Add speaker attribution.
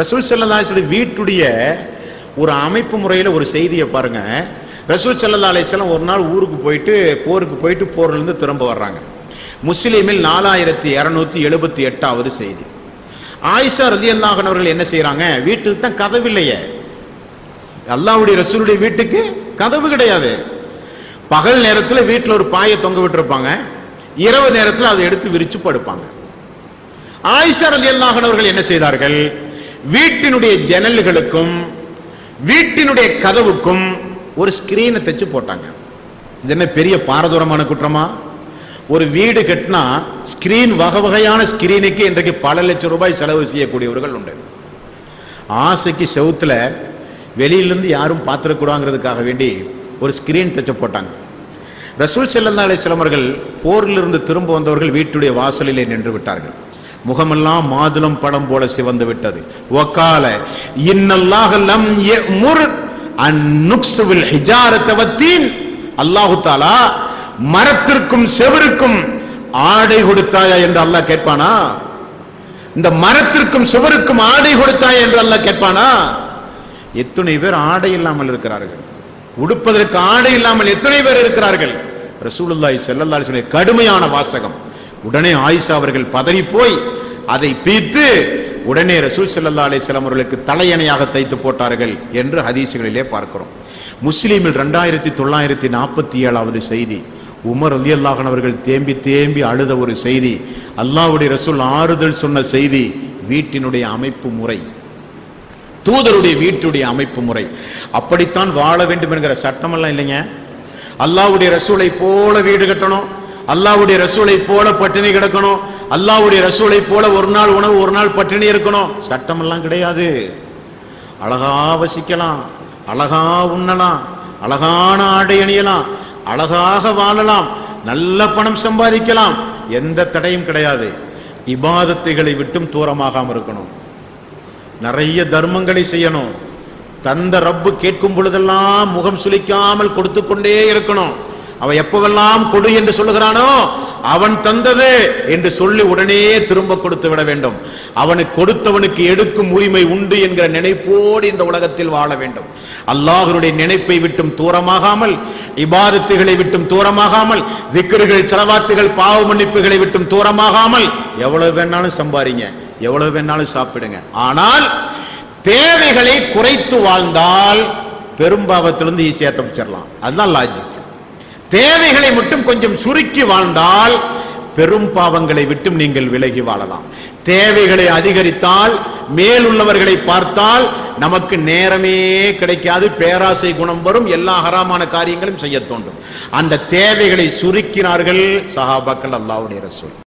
Speaker 1: ரசூல் சல்லா அலைஹி வீட்டுடைய ஒரு அமைப்பு முறையில் ஒரு செய்தியை பாருங்க. ரசூல் சல்லா அலிஸ்லாம் ஒரு நாள் ஊருக்கு போயிட்டு போருக்கு போயிட்டு போர்லேருந்து திரும்ப வர்றாங்க. முஸ்லீமில் நாலாயிரத்தி இரநூத்தி எழுபத்தி எட்டாவது செய்தி. ஆயிஷா ரலியல்லாஹு அன்ஹா அவர்கள் என்ன செய்கிறாங்க வீட்டுக்கு தான் கதவு இல்லையே. அல்லாவுடைய ரசூலுடைய வீட்டுக்கு கதவு கிடையாது. பகல் நேரத்தில் வீட்டில் ஒரு பாயை தொங்க விட்டுருப்பாங்க. இரவு நேரத்தில் அதை எடுத்து விரிச்சு படுப்பாங்க. ஆயிஷா ரலியல்லாஹு அன்ஹா அவர்கள் என்ன செய்தார்கள்? வீட்டினுடைய ஜன்னல்களுக்கும் வீட்டினுடைய கதவுக்கும் ஒரு ஸ்கிரீனை தைச்சு போட்டாங்க. இது என்ன பெரிய பாரதூரமான குற்றமா? ஒரு வீடு கட்டினா ஸ்கிரீன் வகை வகையான ஸ்கிரீனுக்கு இன்றைக்கு பல லட்சம் ரூபாய் செலவு செய்யக்கூடியவர்கள் உண்டு. ஆசைக்கு செவுத்தில் வெளியிலிருந்து யாரும் பார்த்துடக்கூடாங்கிறதுக்காக வேண்டி ஒரு ஸ்கிரீன் தைச்ச போட்டாங்க. ரசூல் செல்லந்தாலே சிலமர்கள் போரிலிருந்து திரும்ப வந்தவர்கள் வீட்டுடைய வாசலிலே நின்று விட்டார்கள். முகமெல்லாம் மாதுளம் பழம் போல சிவந்து விட்டது. ஒக்கால இன்னல்லாஹ லம் யமுர் அன் ஹிஜாரத வத்தீன். அல்லாஹு மரத்திற்கும் செவருக்கும் ஆடை கொடுத்தாயா? என்று அல்லாஹ் கேட்பானா? இந்த மரத்திற்கும் சுவருக்கும் ஆடை கொடுத்தாயா? என்று அல்லாஹ் கேட்பானா? எத்தனை பேர் ஆடை இல்லாமல் இருக்கிறார்கள். உடுப்பதற்கு ஆடை இல்லாமல் எத்தனை பேர் இருக்கிறார்கள். ரசூலுல்லாஹி ஸல்லல்லாஹு அலைஹி வஸல்லம் கடுமையான வாசகம். உடனே ஆயிஷா அவர்கள் பதறி போய் அதை பீத்து உடனே ரசூல் ஸல்லல்லாஹு அலைஹி அவர்களுக்கு தலையணையாக தைத்து போட்டார்கள் என்று ஹதீசுகளிலே பார்க்கிறோம். முஸ்லீமில் ரெண்டாயிரத்தி தொள்ளாயிரத்தி நாற்பத்தி ஏழாவது செய்தி உமர் அலி அல்லாஹன் அவர்கள் தேம்பி தேம்பி அழுத ஒரு செய்தி அல்லாவுடைய ரசூல் ஆறுதல் சொன்ன செய்தி வீட்டினுடைய அமைப்பு முறை. தூதருடைய வீட்டுடைய அமைப்பு முறை. அப்படித்தான் வாழ வேண்டும் என்கிற சட்டமெல்லாம் இல்லைங்க. அல்லாஹ்வுடைய ரசூலை போல வீடு கட்டணும் அல்லாவுடைய ரசூலை போல பட்டினி கிடக்கணும். அல்லாவுடைய ரசூலை போல ஒரு நாள் உணவு ஒரு நாள் பட்டினி இருக்கணும். சட்டமெல்லாம் கிடையாது. அழகா வசிக்கலாம். அழகா உண்ணலாம். அழகான ஆடை அணியலாம். அழகாக வாழலாம். நல்ல பணம் சம்பாதிக்கலாம். எந்த தடையும் கிடையாது. இபாதத்தைகளை விட்டும் தூரமாகாமல் இருக்கணும். நிறைய தர்மங்களை செய்யணும். தந்த ரப்பு கேட்கும் பொழுதெல்லாம் முகம் சுளிக்காமல் கொடுத்து கொண்டே இருக்கணும். அவன் எப்பவெல்லாம் கொடு என்று சொல்லுகிறானோ அவன் தந்தது என்று சொல்லி உடனே திரும்ப கொடுத்து விட வேண்டும். அவனுக்கு கொடுத்தவனுக்கு எடுக்கும் உரிமை உண்டு என்கிற நினைப்போடு இந்த உலகத்தில் வாழ வேண்டும். அல்லாஹருடைய நினைப்பை விட்டும் தூரமாகாமல் இபாதத்துகளை விட்டும் தூரமாகாமல் விக்கிர்கள் செலவாத்துகள் பாவ மன்னிப்புகளை விட்டும் தூரமாகாமல் எவ்வளவு வேணாலும் சம்பாரிங்க எவ்வளவு வேணாலும் சாப்பிடுங்க. ஆனால் தேவைகளை குறைத்து வாழ்ந்தால் பெரும்பாவத்திலிருந்து ஈஸியாக தப்பிச்சிடலாம். அதுதான் லாஜிக் தேவைகளை மட்டும் கொஞ்சம் சுருக்கி வாழ்ந்தால் பெரும் பாவங்களை விட்டும் நீங்கள் விலகி வாழலாம். தேவைகளை அதிகரித்தால் மேலுள்ளவர்களை பார்த்தால் நமக்கு நேரமே கிடைக்காது பேராசை குணம் வரும் எல்லா ஹராமான காரியங்களும் செய்ய தோன்றும். அந்த தேவைகளை சுருக்கினார்கள் சஹாபாக்கள் அல்லாவுடைய ரசூல்.